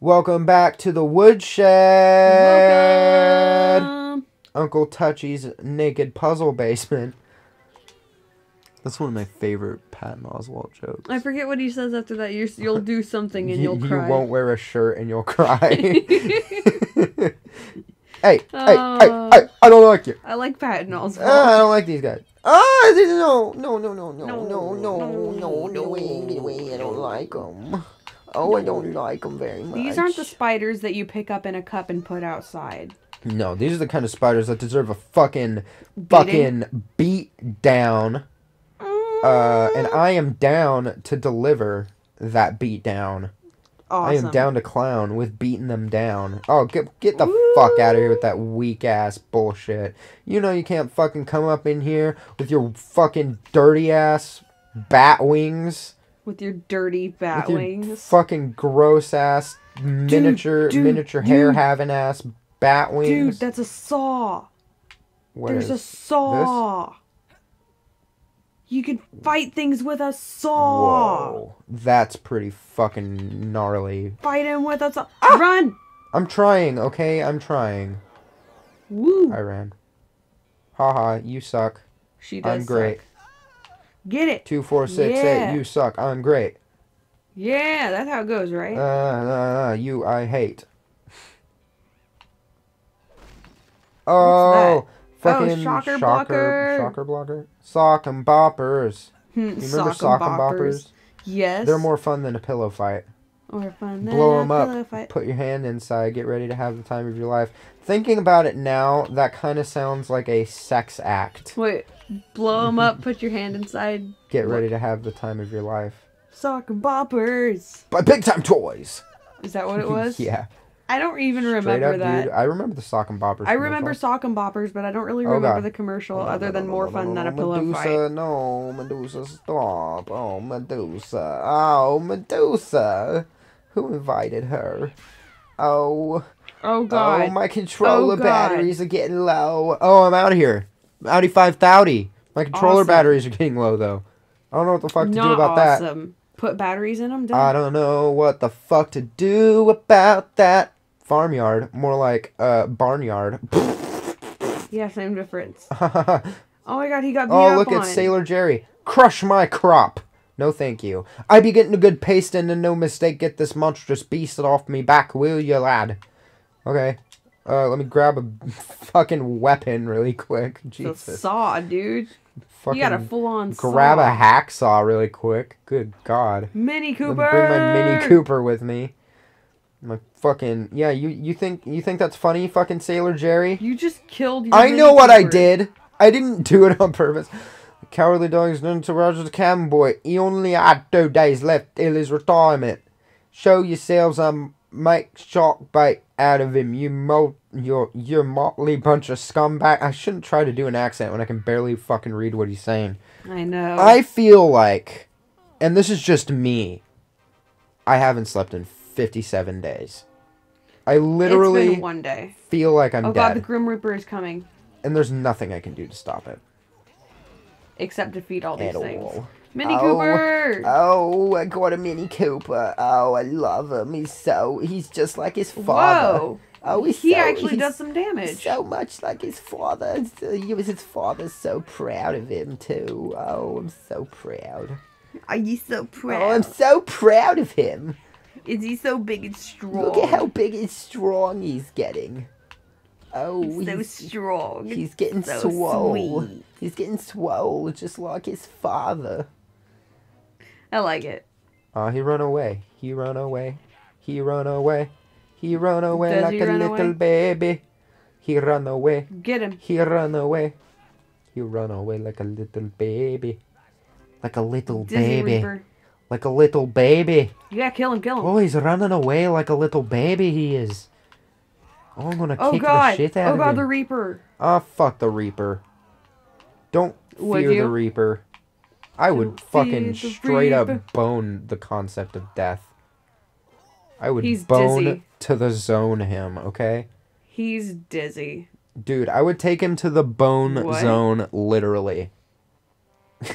Welcome back to the woodshed. Welcome. Uncle Touchy's naked puzzle basement. That's one of my favorite Patton Oswalt jokes. I forget what he says after that. You're, you'll do something and you, you'll you won't wear a shirt and you'll cry. hey, hey, Oh. hey, hey, I don't like you. I like Patton Oswalt. Ah, I don't like these guys. Ah, this- no, no, no, no, no, No, no, no, no, no, no, way, get away, I don't like them. Oh, I don't like them very much. These aren't the spiders that you pick up in a cup and put outside. No, these are the kind of spiders that deserve a fucking, fucking beat down. Uh, and I am down to deliver that beat down. I am down to clown with beating them down. Oh, get get the fuck out of here with that weak ass bullshit. You know you can't fucking come up in here with your fucking dirty ass bat wings. With your dirty bat your wings. fucking gross ass miniature dude, miniature hair dude. having ass bat wings. Dude, that's a saw. What There's a saw. You can fight things with a saw. Whoa, that's pretty fucking gnarly. Fight him with a saw. Ah! Run! I'm trying, okay? I'm trying. Woo! I ran. Haha, you suck. she does. I'm great. suck. Get it? Two, four, six, eight. Yeah. You suck. I'm great. Yeah, that's how it goes, right? Uh, uh, uh, you I hate. Oh, fucking shocker shocker, blocker. shocker blocker, sock and boppers. Hmm, You remember sock sock and and boppers? Yes. They're more fun than a pillow fight. Or fun than Blow them up. fight. Put your hand inside. Get ready to have the time of your life. Thinking about it now, that kind of sounds like a sex act. Wait, blow them up. Put your hand inside. Get ready to have the time of your life. Sock boppers. By Big Time Toys. Is that what it was? yeah. I don't even Straight remember up, that. dude. I remember the sock and boppers. I commercial. remember sock and boppers, but I don't really Oh, remember God. the commercial oh, No, other no, than no, more fun than a pillow Medusa, fight. no, Medusa, stop. Oh, Medusa. Oh, Medusa. Who invited her? Oh, Oh god. oh, my controller Oh, batteries are getting low. Oh, I'm out of here. Audi 5000. My controller Awesome. batteries are getting low, though. I don't know what the fuck to Not do about that. Put batteries in them. I don't know what the fuck to do about that. Farmyard. More like, uh, barnyard. Yeah, same difference. oh, Oh my god, he got beat Oh, look at. Sailor Jerry. Crush my crop. No, thank you. I be getting a good pasting and no mistake get this monstrous beast off me back, will you, lad? Okay. Uh, let me grab a fucking weapon really quick. The Jesus. saw, dude. Fucking you got a full on saw. grab a hacksaw really quick. Good God. Mini Cooper. Bring my Mini Cooper with me. My fucking yeah. You you think you think that's funny, fucking Sailor Jerry? You just killed. Your I Mini know what I did. I didn't do it on purpose. The cowardly is known to Roger the cabin boy. He only had two days left till his retirement. Show yourselves and make shark bait out of him, you mo you you motley bunch of scumbag. I shouldn't try to do an accent when I can barely fucking read what he's saying. I know. I feel like, and this is just me, I haven't slept in 57 days. I literally one day. feel like I'm oh god, the. Grim Reaper is coming. and there's nothing I can do to stop it. Except defeat all these At things. all. Mini Oh, Cooper. Oh, I got a Mini Cooper. Oh, I love him. He's so, he's just like his father. Whoa. Oh, he's He so, actually does some damage. So much like his father. So- uh, He was his father. So proud of him too. Oh, I'm so proud. Are you so proud? Oh, I'm so proud of him. Is he so big and strong? Look at how big and strong he's getting. Oh, He's so strong. he's getting so swole. sweet. He's getting swole, just like his father. I like it. Oh, he run away. He run away. He run away. He run away Does like a little away? baby. He run away. Get him. He run away. He run away like a little baby. Like a little Dizzy baby. Reaper. Like a little baby. Yeah, kill him, kill him. Oh, he's running away like a little baby he is. Oh, I'm gonna oh kick god. the shit out oh of god, him. the Reaper. Ah, fuck the Reaper. Don't Would fear you? the Reaper. I would Don't fucking straight Reaper. up bone the concept of death. I would He's bone dizzy. to the zone him, okay? He's dizzy. Dude, I would take him to the bone What? zone literally.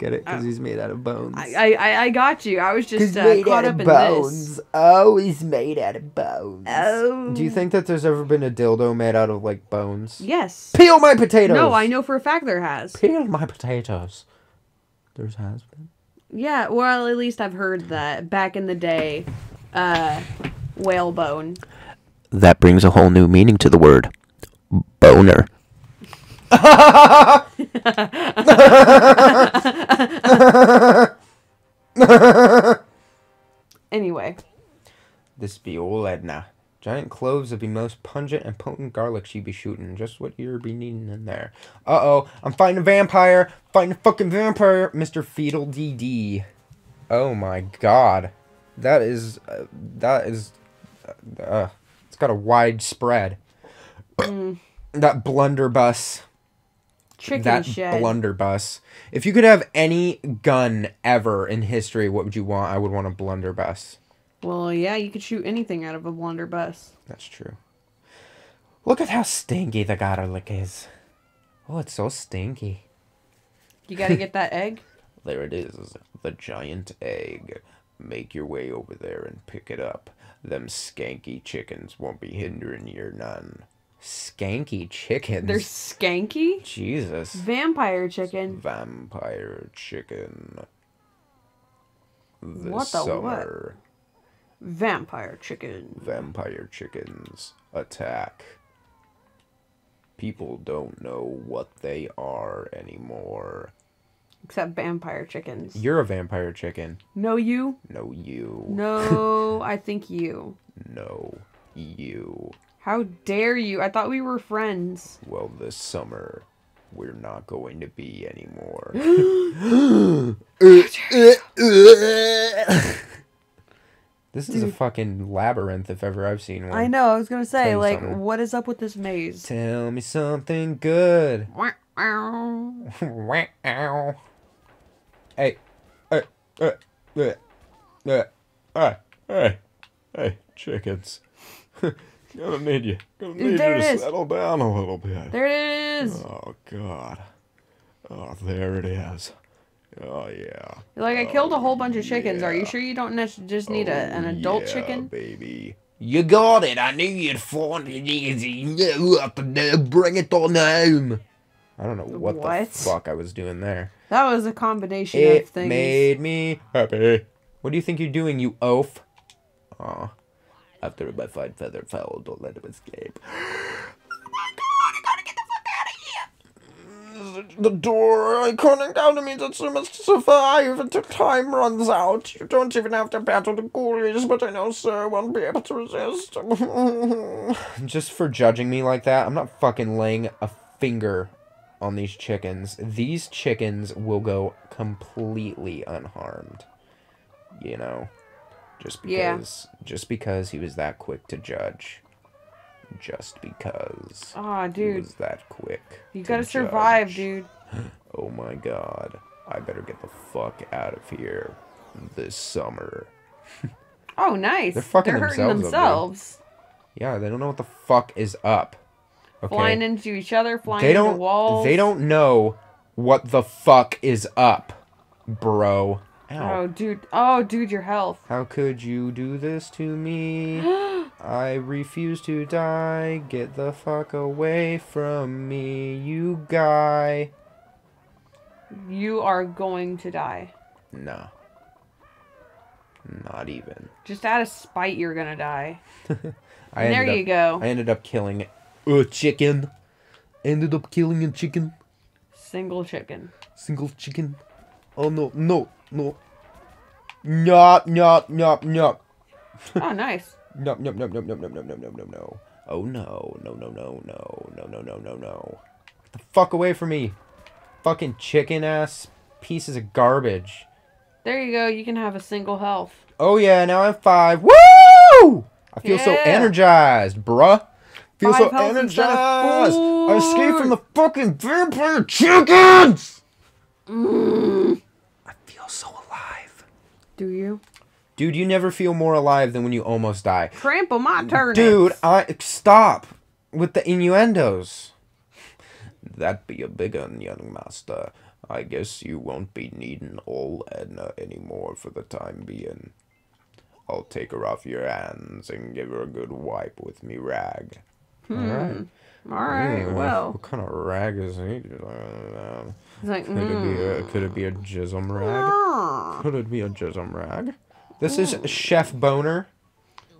Get it? Because Oh. he's made out of bones. I, I, I got you. I was just uh, made caught out up of in bones. this. Oh, he's made out of bones. Oh. Do you think that there's ever been a dildo made out of like bones? Yes. Peel my potatoes. No, I know for a fact there has. Peel my potatoes. There's has been. Yeah, well, at least I've heard that back in the day, uh, whalebone. That brings a whole new meaning to the word boner. Anyway, This be old Edna. Giant cloves of the most pungent and potent garlic she be shooting. Just what you're be needing in there. Uh oh, I'm fighting a vampire. Fighting a fucking vampire, Mr. Fetal DD. Oh my god. That is. Uh, that is. Uh, uh, it's got a wide spread. that blunderbuss. Chicken that shed. blunderbuss. If you could have any gun ever in history, what would you want? I would want a blunderbuss. well, yeah, you could shoot anything out of a blunderbuss. That's true. Look at how stinky the garlic is. Oh, it's so stinky. You gotta get that egg. There it is, the giant egg. Make your way over there and pick it up. Them skanky chickens won't be hindering your none. Skanky chickens? They're skanky. Jesus. Vampire chicken. Vampire chicken. This What the what? Vampire chicken. vampire chickens attack. People don't know what they are anymore. Except vampire chickens. You're a vampire chicken. No, you. No, you. No, I think you. No, you. How dare you? I thought we were friends. Well, this summer, we're not going to be anymore. this is a fucking labyrinth if ever I've seen one. I know. I was gonna say, Spring like, what is up with this maze? Tell me something good. Wow. Wow. Hey, hey, hey, hey, hey, hey, hey, hey, chickens. gonna need you. Gonna need There you to is. settle down a little bit. There it is. Oh God. Oh, there it is. Oh yeah. Like I oh, killed a whole bunch of chickens. Are you sure you don't nec- just need a, an oh, adult yeah, chicken? baby. You got it. I knew you'd find it easy. You have to do- bring it on home. I don't know what, What? the fuck I was doing there. That was a combination of things. It things. made me happy. What do you think you're doing, you oaf? Aw. After my fine feather fell, don't let him escape. The door I couldn't count to me that you must survive until time runs out. You don't even have to battle the ghoulies, but I know sir won't be able to resist. Just for judging me like that, I'm not fucking laying a finger on these chickens. These chickens will go completely unharmed. You know? Just Yeah. because just because he was that quick to judge. Just because Aw, he dude. was that quick. You gotta survive, dude. Oh my god. I better get the fuck out of here this summer. Oh, nice. They're fucking hurting themselves dude. themselves. Yeah, they don't know what the fuck is up. Okay. Flying into each other, flying they into don't walls. they don't know what the fuck is up, bro. Ow. Oh, dude. Oh, dude, your health. How could you do this to me? I refuse to die. Get the fuck away from me, you guy. You are going to die. No. Not even. Just out of spite, you're gonna die. I there you up, go. I ended up killing a chicken. Ended up killing a chicken. Single chicken. Single chicken. Oh no, no, no. Nyop, nyop, nyop, nyop. Oh, nice. No, no, no, no, no, no, no, no, no, no, no. Oh no, no, no, no, no, no, no, no, no, no. Get the fuck away from me. Fucking chicken ass pieces of garbage. There you go. You can have a single health. Oh yeah, now I'm five. Woo! I feel so energized, bruh. Feel so Five of energized. I escaped from the fucking vampire chickens. Mm. So alive. Do you? Dude, you never feel more alive than when you almost die. Trample my turnips. Dude, I stop with the innuendos. That be a big un, young master. I guess you won't be needing old Edna anymore for the time being. I'll take her off your hands and give her a good wipe with me rag. Alright. All right. Mm, Well, What kind of rag is he? he's like, Could it be a mm. could it be a jism rag? Could it be a jism rag? This is Chef Boner.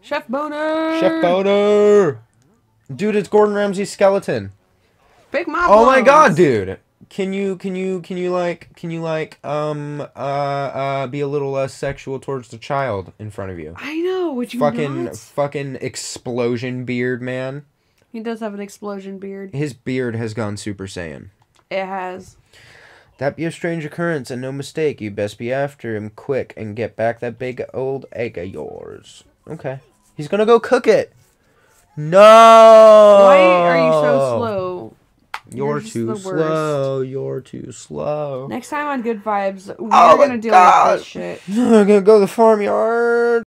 Chef Boner. Chef Boner. Dude, it's Gordon Ramsay's skeleton. Big Mom. Oh my god, dude. Can you can you can you like can you like um uh uh be a little less sexual towards the child in front of you? I know. Would you fucking not? fucking explosion beard man. He does have an explosion beard. His beard has gone super saiyan. It has. That be a strange occurrence and no mistake. You best be after him quick and get back that big old egg of yours. Okay. He's gonna go cook it. No. Why are you so slow? You're, You're too slow. You're too slow. Next time on Good Vibes, we're Oh gonna deal God. with this shit. I'm gonna go to the farmyard.